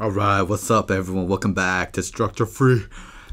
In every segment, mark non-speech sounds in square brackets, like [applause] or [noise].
All right, what's up, everyone? Welcome back to Structure Free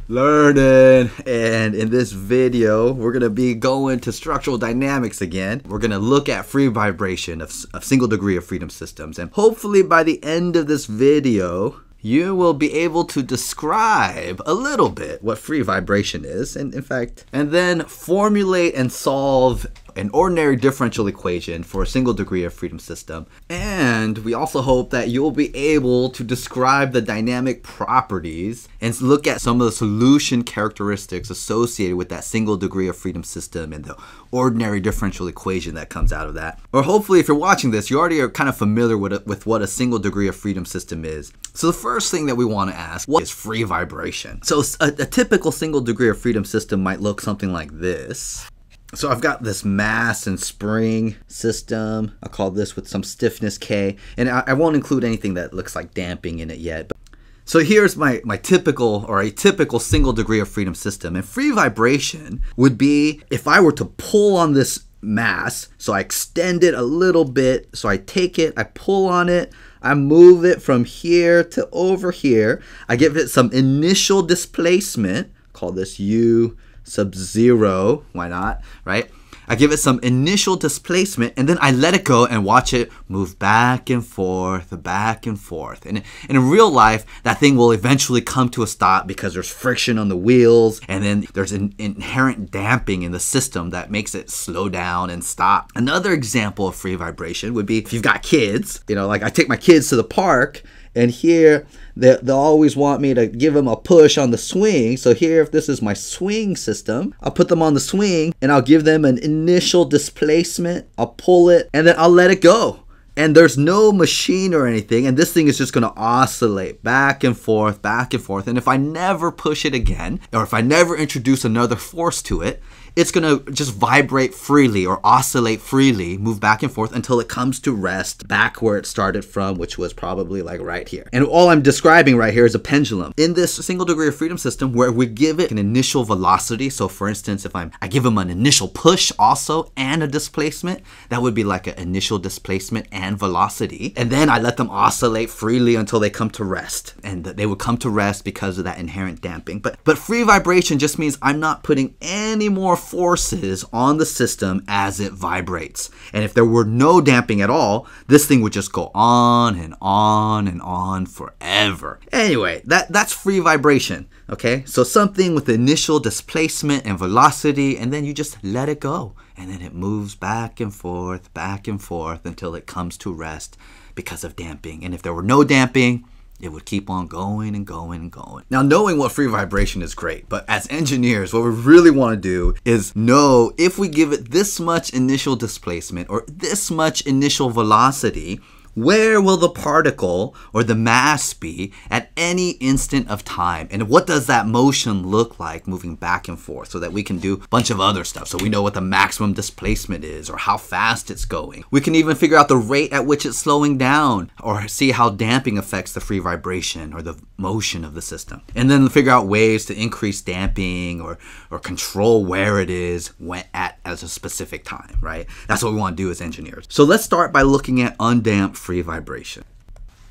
Learning. And in this video, we're to be going to structural dynamics again. We're to look at free vibration of, of single degree of freedom systems. And hopefully, by the end of this video, you will be able to describe a little bit what free vibration is, and in fact, and then formulate and solve an ordinary differential equation for a single degree of freedom system. And we also hope that you'll be able to describe the dynamic properties and look at some of the solution characteristics associated with that single degree of freedom system and the ordinary differential equation that comes out of that. Or hopefully, if you're watching this, you already are kind of familiar with, with what a single degree of freedom system is. So the first thing that we want to ask, what is free vibration? So a, a typical single degree of freedom system might look something like this. So I've got this mass and spring system. I'll call this with some stiffness K. And I, I won't include anything that looks like damping in it yet. But so here's my, my typical or a typical single degree of freedom system. And free vibration would be if I were to pull on this mass, so I extend it a little bit, so I take it, I pull on it, I move it from here to over here, I give it some initial displacement, call this U sub zero, why not, right? I give it some initial displacement and then I let it go and watch it move back and forth, back and forth. And, in real life, that thing will eventually come to a stop because there's friction on the wheels and then there's an inherent damping in the system that makes it slow down and stop. Another example of free vibration would be if you've got kids, you know, like I take my kids to the park and here they, they'll always want me to give them a push on the swing. So here, if this is my swing system, I'll put them on the swing and I'll give them an initial displacement. I'll pull it and then I'll let it go and there's no machine or anything and this thing is just going to oscillate back and forth back and forth and if i never push it again or if i never introduce another force to it it's going to just vibrate freely or oscillate freely, move back and forth until it comes to rest back where it started from, which was probably like right here. And all I'm describing right here is a pendulum. In this single degree of freedom system where we give it an initial velocity, so for instance, if I'm, I give them an initial push also and a displacement, that would be like an initial displacement and velocity. And then I let them oscillate freely until they come to rest. And they would come to rest because of that inherent damping. But, but free vibration just means I'm not putting any more forces on the system as it vibrates. And if there were no damping at all, this thing would just go on and on and on forever. Anyway, that, that's free vibration. Okay, so something with initial displacement and velocity, and then you just let it go. And then it moves back and forth, back and forth until it comes to rest because of damping. And if there were no damping, it would keep on going and going and going. Now, knowing what free vibration is great, but as engineers, what we really want to do is know if we give it this much initial displacement or this much initial velocity, where will the particle or the mass be at any instant of time? And what does that motion look like moving back and forth so that we can do a bunch of other stuff. So we know what the maximum displacement is or how fast it's going. We can even figure out the rate at which it's slowing down or see how damping affects the free vibration or the motion of the system. And then figure out ways to increase damping or, or control where it is when at as a specific time, right? That's what we want to do as engineers. So let's start by looking at undamped free vibration.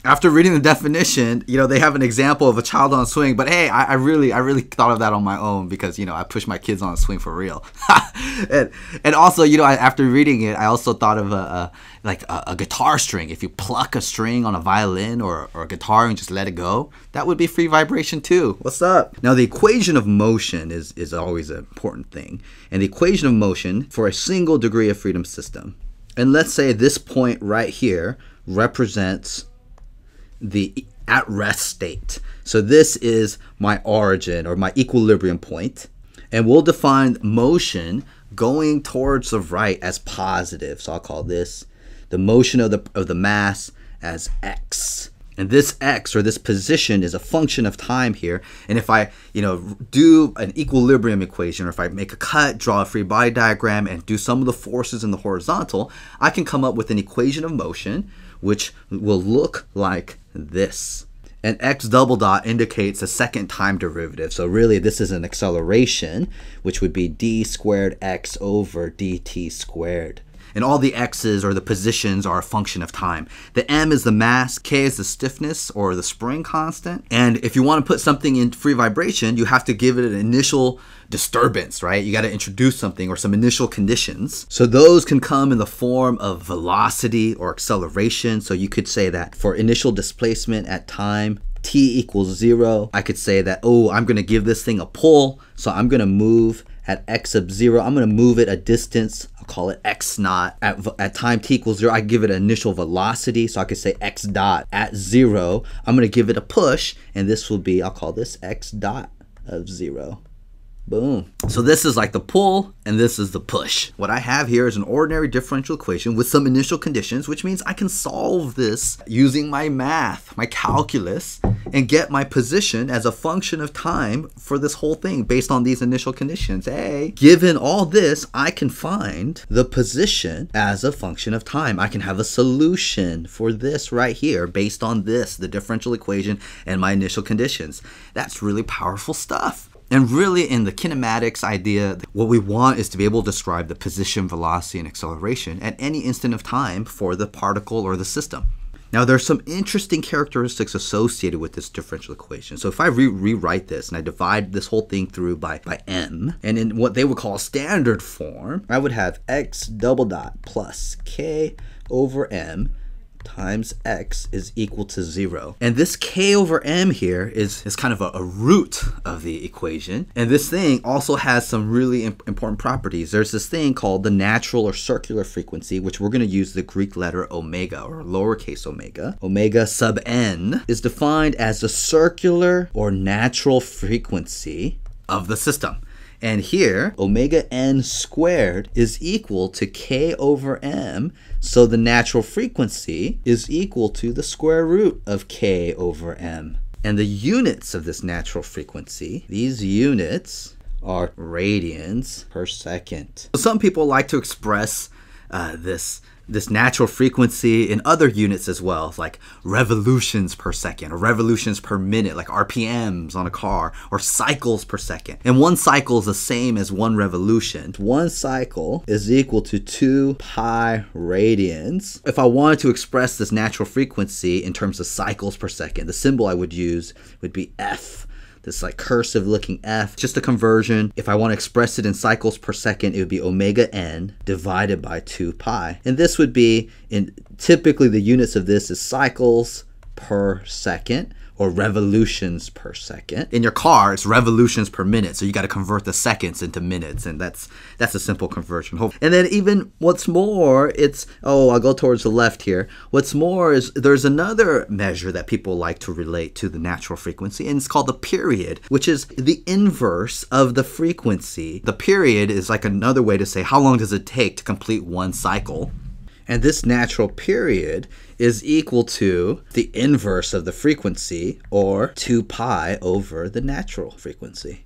After reading the definition, you know, they have an example of a child on a swing, but hey, I, I really, I really thought of that on my own because, you know, I push my kids on a swing for real. [laughs] and, and also, you know, I, after reading it, I also thought of a, a like a, a, guitar string. If you pluck a string on a violin or, or a guitar and just let it go, that would be free vibration too. What's up? Now, the equation of motion is, is always an important thing. And the equation of motion for a single degree of freedom system. And let's say this point right here represents the at rest state. So this is my origin or my equilibrium point, and we'll define motion going towards the right as positive. So I'll call this the motion of the of the mass as x. And this x or this position is a function of time here. And if I, you know, do an equilibrium equation or if I make a cut, draw a free body diagram and do some of the forces in the horizontal, I can come up with an equation of motion which will look like this. And x double dot indicates a second time derivative. So really this is an acceleration, which would be d squared x over dt squared. And all the x's or the positions are a function of time. The m is the mass, k is the stiffness or the spring constant. And if you want to put something in free vibration, you have to give it an initial disturbance, right? You got to introduce something or some initial conditions. So those can come in the form of velocity or acceleration. So you could say that for initial displacement at time, t equals zero, I could say that, oh, I'm going to give this thing a pull. So I'm going to move at x sub zero. I'm going to move it a distance. I'll call it x naught. At, at time t equals zero, I give it an initial velocity. So I could say x dot at zero. I'm going to give it a push. And this will be, I'll call this x dot of zero. Boom. So this is like the pull and this is the push. What I have here is an ordinary differential equation with some initial conditions, which means I can solve this using my math, my calculus, and get my position as a function of time for this whole thing based on these initial conditions. Hey, given all this, I can find the position as a function of time. I can have a solution for this right here based on this, the differential equation and my initial conditions. That's really powerful stuff. And really, in the kinematics idea, what we want is to be able to describe the position, velocity, and acceleration at any instant of time for the particle or the system. Now, there's some interesting characteristics associated with this differential equation. So if I re rewrite this and I divide this whole thing through by, by m, and in what they would call standard form, I would have x double dot plus k over m times x is equal to zero. And this k over m here is, is kind of a, a root of the equation. And this thing also has some really imp important properties. There's this thing called the natural or circular frequency, which we're going to use the Greek letter omega or lowercase omega. Omega sub n is defined as the circular or natural frequency of the system. And here, omega n squared is equal to k over m. So the natural frequency is equal to the square root of k over m. And the units of this natural frequency, these units are radians per second. So Some people like to express uh, this this natural frequency in other units as well, like revolutions per second or revolutions per minute, like RPMs on a car, or cycles per second. And one cycle is the same as one revolution. One cycle is equal to 2 pi radians. If I wanted to express this natural frequency in terms of cycles per second, the symbol I would use would be F this like cursive looking f, just a conversion. If I want to express it in cycles per second, it would be omega n divided by 2 pi. And this would be, in typically the units of this is cycles per second or revolutions per second. In your car, it's revolutions per minute, so you got to convert the seconds into minutes, and that's that's a simple conversion. And then even what's more, it's oh, I'll go towards the left here. What's more is there's another measure that people like to relate to the natural frequency, and it's called the period, which is the inverse of the frequency. The period is like another way to say how long does it take to complete one cycle. And this natural period is equal to the inverse of the frequency, or 2 pi over the natural frequency.